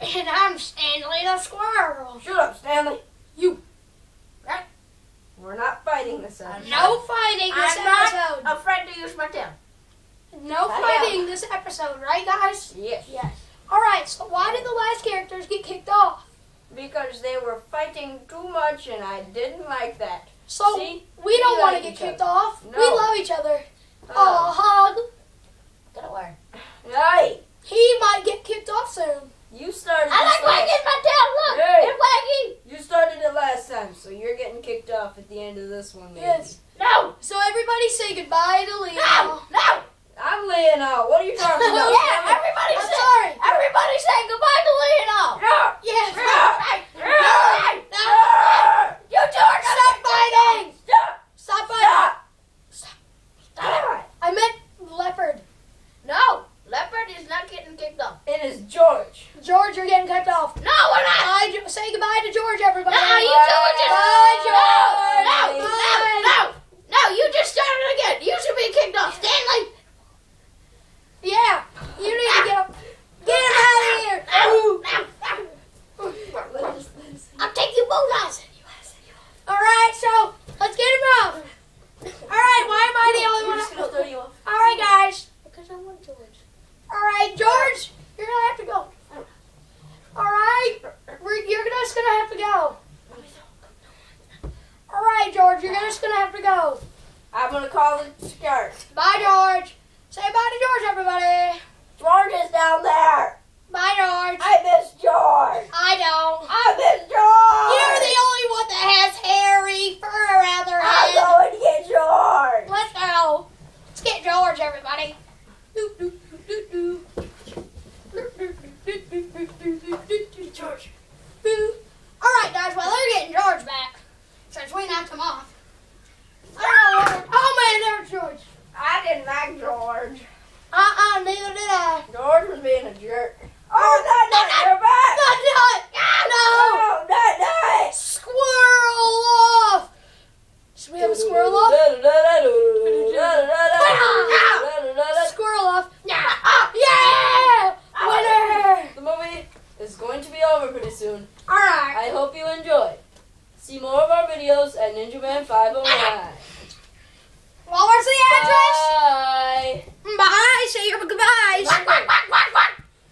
And I'm Stanley the Squirrel. Shut up, Stanley. You. Right? We're not fighting this episode. No fighting this I'm not afraid to use my tail. No I fighting this episode, right, guys? Yes. Yes. All right. So why did the last characters get kicked off? Because they were fighting too much and I didn't like that. So See? we don't want to get kicked other. off. We love each other. Uh, Oh, hug. Get away. Hey, He might get kicked off soon. you started I this like last- wagging my tail. Look, Hey. it's waggy. You started it last time, so you're getting kicked off at the end of this one, maybe. Yes. No, So everybody say goodbye to Leo. no, no. I'm laying out. What are you talking about? yeah, everybody I'm say, sorry. everybody say goodbye to Leo. No! Yes. No, No. No! You two are gonna Stop fighting. Stop! Stop fighting. Stop! Stop. I meant leopard. No, leopard is not getting kicked off. It is George. George, you're getting kicked off. No, we're not. Bye, Jo- say goodbye to George, everybody. No, you two are just. Bye, George. No, no, Bye. no, no, no. You just started again. You should be kicked off, Stanley. Yeah, you need to get him. Get him out of here. No, no, no. Let us, let us. I'll take you both out. All right, so let's get him out. All right, why am I the only one? just gonna throw you off. All right, guys. Because I want George. All right, George, you're gonna have to go. All right, We're, you're just gonna have to go. All right, George, you're just gonna have to go. I'm gonna call it start. Bye, George. Say bye to George, everybody. George is down there. Bye, George. I miss George. I don't. I miss George. You're the only one that has hairy fur around their I'm head. going to get George. Let's go. Let's get George, everybody. Doo, doo, doo, doo, doo. George. Boo. All right, guys. Well, they're getting George back since we knocked him off. I don't know. where- Oh man, there's George. I didn't like George. Uh-uh, neither did I. George was being a jerk. Oh, not not you're back. Not nut. No. No, oh, not not. Squirrel off. Should we have a squirrel off? Enjoy. See more of our videos at NinjaMan509.